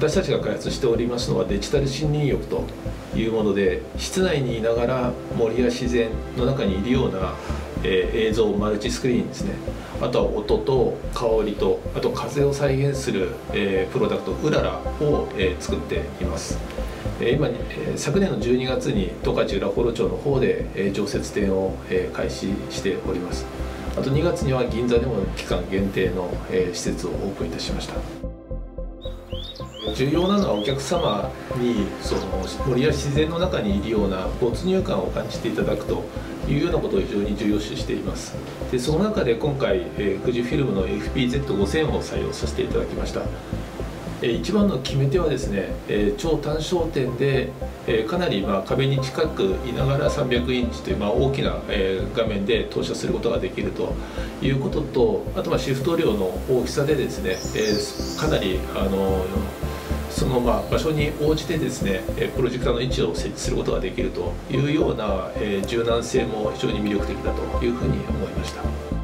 私たちが開発しておりますのはデジタル森林浴というもので室内にいながら森や自然の中にいるような、えー、映像マルチスクリーンですね。あとは音と香りとあと風を再現する、えー、プロダクトうららを、えー、作っています。今、昨年の12月に十勝浦幌町の方で、常設展を、開始しております。あと2月には銀座でも期間限定の、施設をオープンいたしました。重要なのはお客様にその森や自然の中にいるような没入感を感じていただくというようなことを非常に重要視しています。でその中で今回、えー、富士フィルムの FPZ5000 を採用させていただきました。一番の決め手はですね、超単焦点で、かなりま壁に近くいながら300インチというま大きな、画面で投射することができるということとあとはシフト量の大きさでですね、かなりあのそのま場所に応じてですねプロジェクターの位置を設置することができるというような柔軟性も非常に魅力的だというふうに思いました。